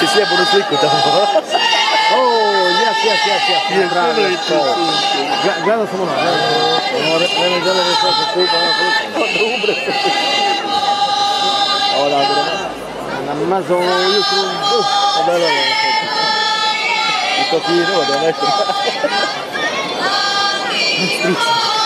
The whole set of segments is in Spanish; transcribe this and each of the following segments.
si slijepo onu sliku tamo. Oh, yes, yes, yes, yes. Bravo.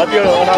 Adiós,